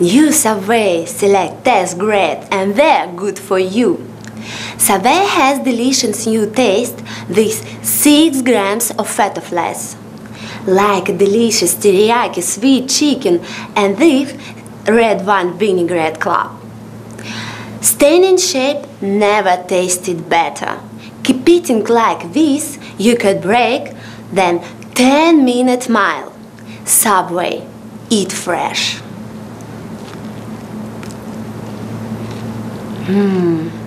New Subway select taste great and they're good for you. Subway has delicious new taste with 6 grams of fat of less. Like delicious teriyaki sweet chicken and this red wine vinaigrette club. Staying in shape never tasted better. Keep eating like this, you could break then 10 minute mile. Subway, eat fresh. 嗯。